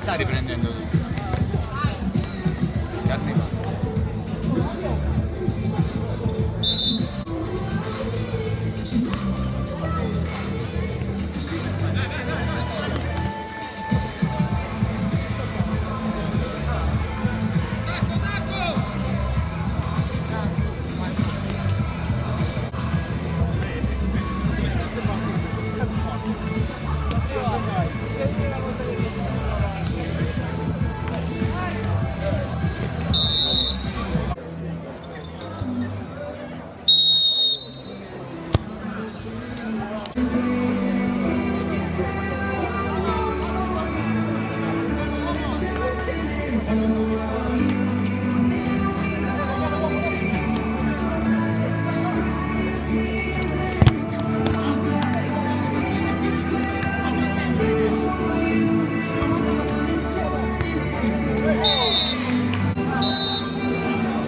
stai riprendendo tutto? You.